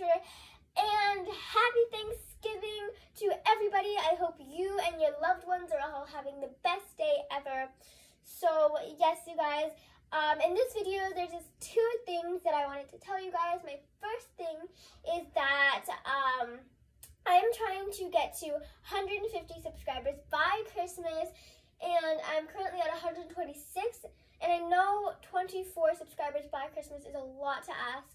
And happy Thanksgiving to everybody. I hope you and your loved ones are all having the best day ever. So yes, you guys, um, in this video, there's just two things that I wanted to tell you guys. My first thing is that um, I'm trying to get to 150 subscribers by Christmas, and I'm currently at 126, and I know 24 subscribers by Christmas is a lot to ask,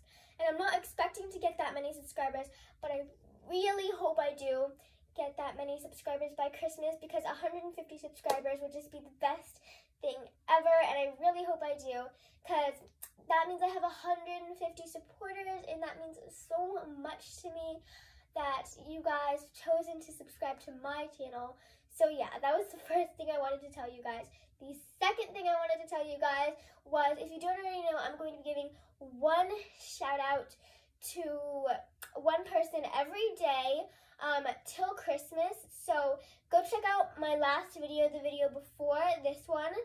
expecting to get that many subscribers, but I really hope I do get that many subscribers by Christmas because 150 subscribers would just be the best thing ever and I really hope I do because that means I have 150 supporters and that means so much to me that you guys chosen to subscribe to my channel. So yeah, that was the first thing I wanted to tell you guys. The second thing I wanted to tell you guys was, if you don't already know, I'm going to be giving one shout out to one person every day um, till Christmas. So go check out my last video, the video before this one.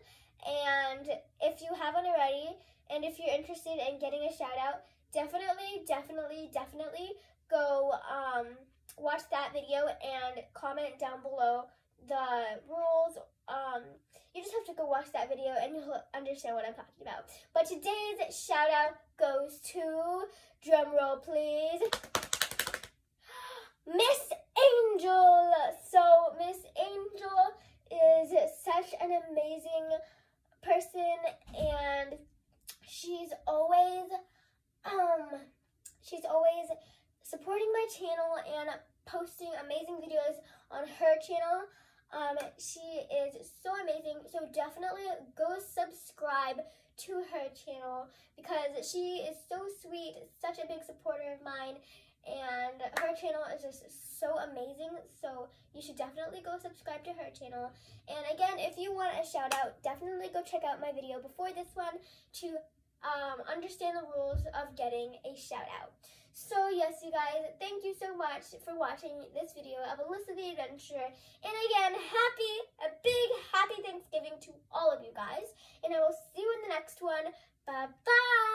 And if you haven't already, and if you're interested in getting a shout out, definitely, definitely, definitely go um, watch that video and comment down below the rules. Um, you just have to go watch that video and you'll understand what I'm talking about. But today's shout out goes to, drum roll please, Miss Angel. So Miss Angel is such an amazing person and she's always um she's always supporting my channel and posting amazing videos on her channel. Um, she is so amazing. So definitely go subscribe to her channel because she is so sweet, such a big supporter of mine, and her channel is just so amazing. So you should definitely go subscribe to her channel. And again if you want a shout out definitely go check out my video before this one to um, understand the rules of getting a shout out. So yes you guys thank you so much for watching this video of Alyssa the Adventurer and again next one. Bye bye.